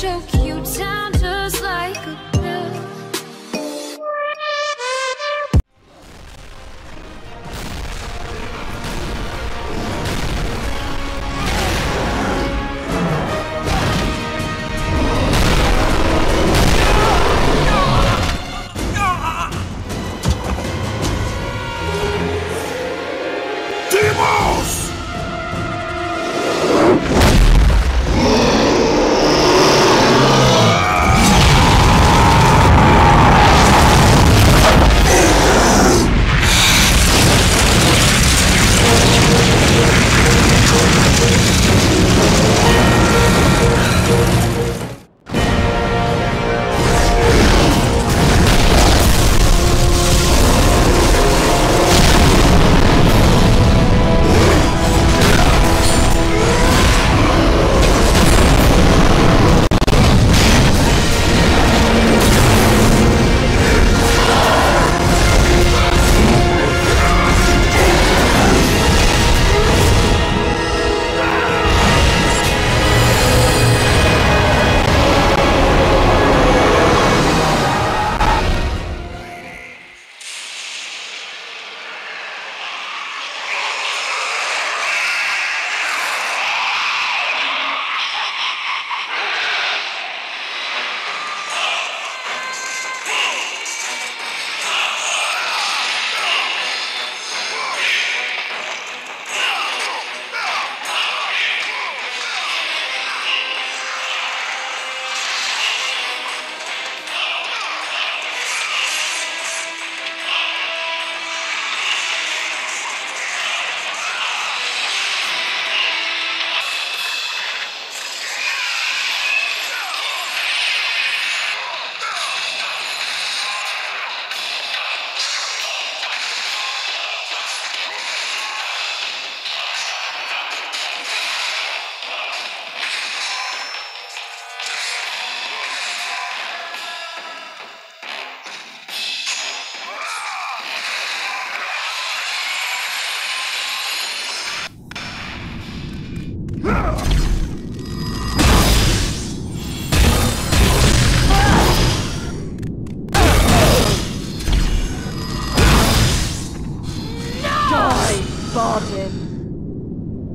choke you down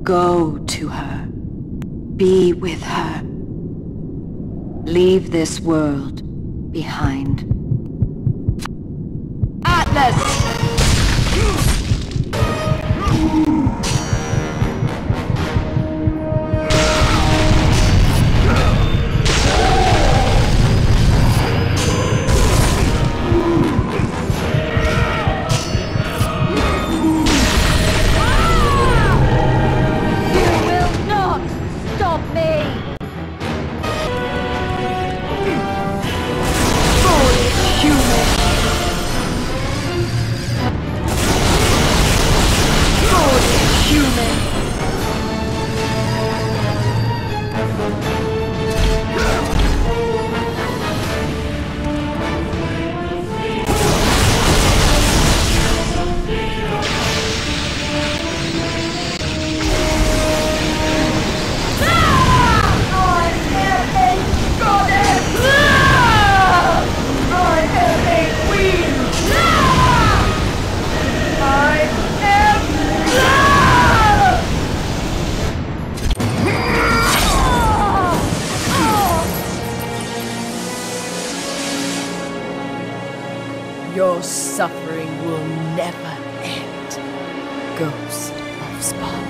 Go to her. Be with her. Leave this world behind. Your suffering will never end, Ghost of Sparta.